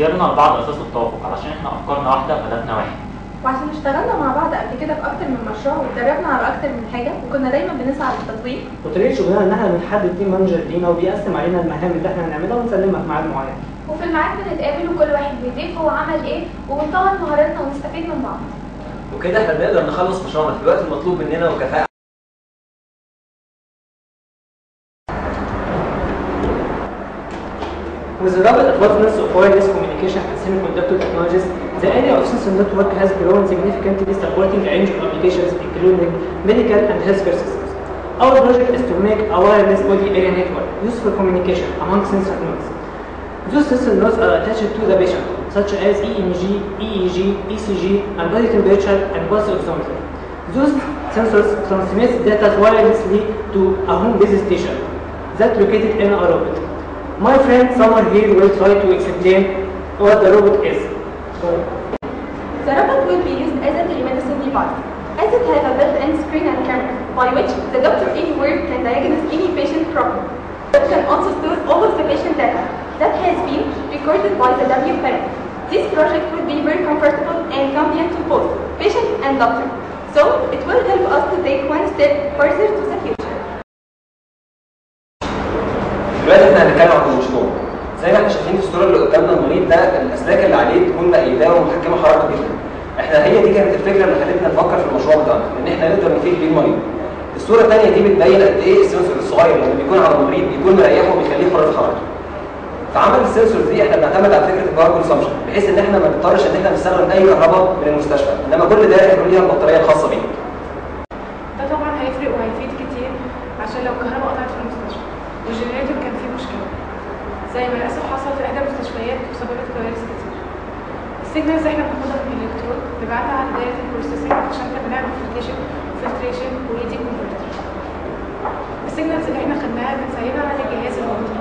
اختيارنا لبعض أساس التوافق علشان إحنا أفكارنا واحدة وهدفنا واحد. وعشان اشتغلنا مع بعض قبل كده في أكتر من مشروع واتدربنا على أكتر من حاجة وكنا دايما بنسعى للتطوير. وطريقه شغلنا ان إحنا بنحدد team manager لينا وبيقسم علينا المهام اللي إحنا هنعملها ونسلمها في ميعاد معين. وفي الميعاد بنتقابل وكل واحد بيضيف هو عمل إيه ونطور مهاراتنا ونستفيد من بعض. وكده إحنا بنقدر نخلص مشروعنا. في الوقت المطلوب مننا وكفاءة. With the rapid advancements of wireless communication and semiconductor technologies, the area of sensor network has grown significantly supporting a range of applications including medical and healthcare systems. Our project is to make a wireless body area network used for communication among sensor nodes. Those sensor nodes are attached to the patient, such as EMG, EEG, ECG, and body temperature and pulse oximeter. Those sensors transmit data wirelessly to a home-based station that located in a robot. My friend someone here will try to explain what the robot is. The robot will be used as a telemedicine device, as it has a built-in screen and camera, by which the doctor anywhere can diagnose any patient problem. It can also store all of the patient data that has been recorded by the W parent. This project will be very comfortable and convenient to both patient and doctor. So it will help us to take one step further to the future. كانت الفكرة اللي خلتنا نفكر في المشروع بتاعنا إن إحنا نقدر نفيد بيه المريض الصورة الثانية دي بتبين قد إيه ال sensor الصغير لما بيكون على المريض بيكون مريحه وبيخليه حر في حركته. فعمل ال sensor دي إحنا بنعتمد على فكرة ال power consumption بحيث إن إحنا ما نضطرش إن إحنا نستخدم أي كهرباء من المستشفى إنما كل ده يكون ليها البطارية الخاصة بيها ده طبعا هيفرق وهيفيد عشان لو الكهرباء قطعت في المستشفى كان فيه مشكلة. زي ما للأسف حصل في إحدى المستشفيات وسببت كوارث كتير ال signals إحنا بناخدها من الالكترود بنبعتها على دايره ال processing عشان إحنا بنعمل فلتريشن وفلتريشن وريدي كونفرتر ال signals اللي إحنا خدناها بنسيفها على الجهاز الموجود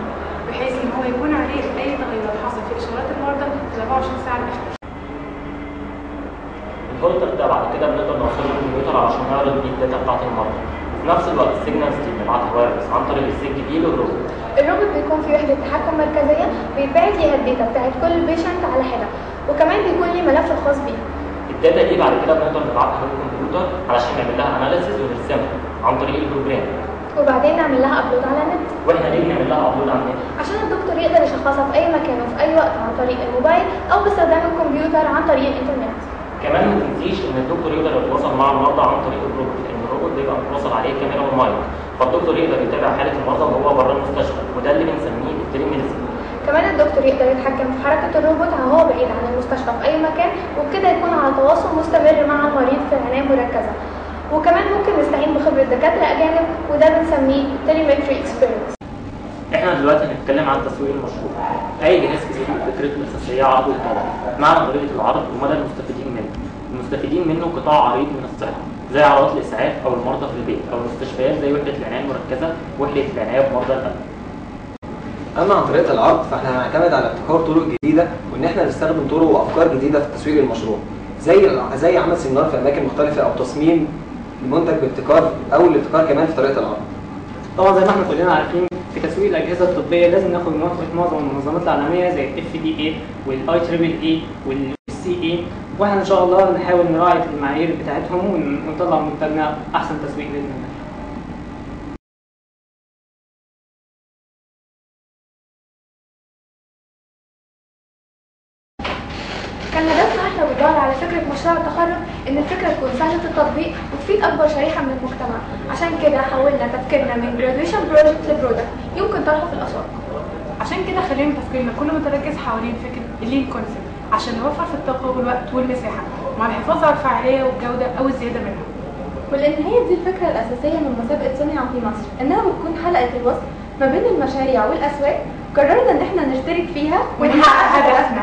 بحيث إن هو يكون عليه أي تغيرات حصل في إشارات المرضى في 24 ساعة الأخيرة. الهولتر ده بعد كده بنقدر نوصله للكمبيوتر علشان نعرض بيه ال data بتاعت المرضى وفي نفس الوقت ال signals دي بنبعتها wireless عن طريق ال circuit دي للروبوت. الروبوت بيكون في وحدة تحكم مركزية بيتبعت ليها ال data بتاعت كل patient على حدة. وكمان بيكون ليه ملف خاص بيه. ال data دي بعد كده بنقدر نبعتها للكمبيوتر علشان يعمل لها analysis ونرسمها عن طريق ال program. وبعدين نعمل لها upload على النت. وإحنا ليه بنعمل لها upload على النت؟ عشان الدكتور يقدر يشخصها في أي مكان وفي أي وقت عن طريق الموبايل أو باستخدام الكمبيوتر عن طريق الإنترنت. كمان ما تنسيش إن الدكتور يقدر يتواصل مع المرضى عن طريق الروبوت لأن الروبوت بيبقى متواصل عليه كاميرا ومايك. فالدكتور يقدر يتابع حالة المرضى وهو بره المستشفى وده اللي بنسميه التليميديسين كمان الدكتور يقدر يتحكم في حركة الروبوت وهو بعيد عن المستشفى في أي مكان وبكده يكون على تواصل مستمر مع المريض في عناية مركزة. وكمان ممكن نستعين بخبرة دكاترة أجانب وده بنسميه telemetry experience إحنا دلوقتي هنتكلم عن تسويق المشروع. أي جهاز سوق فكرته الأساسية عرض وطلب معنى طريقة العرض ومدى المستفيدين منه. المستفيدين منه قطاع عريض من الصحة زي عرضات الإسعاف أو المرضى في البيت أو المستشفيات زي وحدة العناية المركزة وحدة العناية بمرضى القلب. أما عن طريقة العرض فإحنا هنعتمد على ابتكار طرق جديدة وإن إحنا نستخدم طرق وأفكار جديدة في تسويق المشروع. زي زي عمل سيمينار في أماكن مختلفة أو تصميم المنتج بابتكار أو الابتكار كمان في طريقة العرض. طبعا زي ما إحنا كلنا عارفين في تسويق الأجهزة الطبية لازم ناخد موافقه معظم المنظمات العالمية زي ال FDA وال IEEE وال CE وإحنا إن شاء الله نحاول نراعي المعايير بتاعتهم ون- ونطلع منتجنا أحسن تسويق بإذن الله. الفكرة تكون سهلة التطبيق وتفيد أكبر شريحة من المجتمع. عشان كده حولنا تفكيرنا من graduation project ل product يمكن طرحه في الأسواق. عشان كده خلينا تفكيرنا كله متركز حوالين فكرة ال lean concept عشان نوفر في الطاقة والوقت والمساحة مع الحفاظ على الفعالية والجودة أو الزيادة منها. ولأن هي دي الفكرة الأساسية من مسابقة صنع في مصر إنها بتكون حلقة الوصل ما بين المشاريع والأسواق. قررنا إن إحنا نشترك فيها ونحقق هدفنا